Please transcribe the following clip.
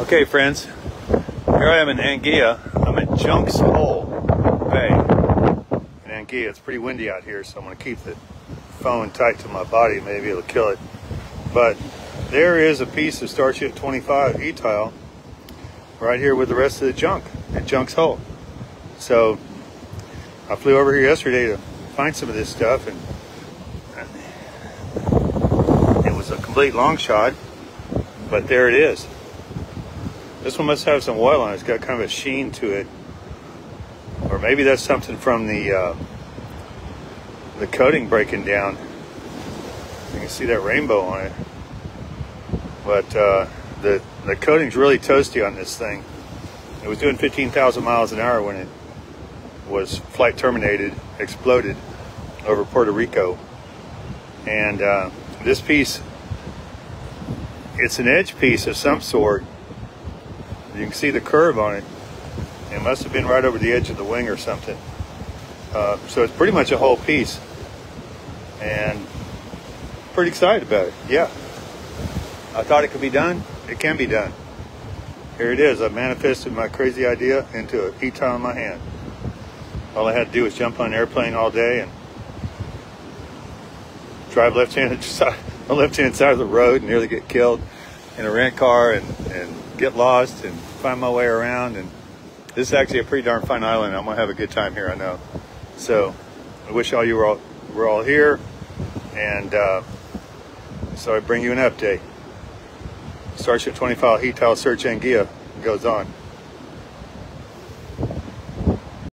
Okay, friends, here I am in Anguilla. I'm at Junk's Hole Bay in Anguilla. It's pretty windy out here, so I'm going to keep the phone tight to my body. Maybe it'll kill it. But there is a piece of Starship 25 heat tile right here with the rest of the junk at Junk's Hole. So I flew over here yesterday to find some of this stuff, and it was a complete long shot, but there it is. This one must have some oil on it. It's got kind of a sheen to it. Or maybe that's something from the uh, the coating breaking down. You can see that rainbow on it. But uh, the, the coating's really toasty on this thing. It was doing 15,000 miles an hour when it was flight terminated, exploded over Puerto Rico. And uh, this piece, it's an edge piece of some sort you can see the curve on it. It must have been right over the edge of the wing or something. Uh, so it's pretty much a whole piece. And pretty excited about it. Yeah. I thought it could be done. It can be done. Here it is. I manifested my crazy idea into a heat tile in my hand. All I had to do was jump on an airplane all day and drive left-handed side, the left-hand side of the road and nearly get killed in a rent car and, and get lost and find my way around. And this is actually a pretty darn fun island. I'm gonna have a good time here, I know. So I wish all you were all, were all here. And uh, so I bring you an update. Starship 25 Heat Tile Search Anguilla goes on.